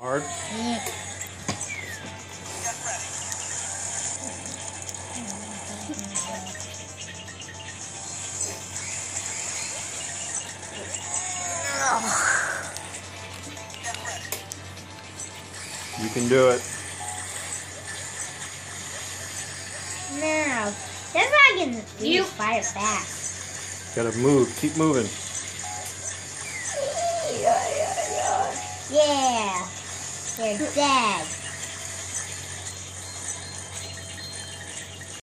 Hard. You can do it. No, that's not getting You- you fire back. Gotta move. Keep moving. Yeah. yeah, yeah. Yeah, you're dead.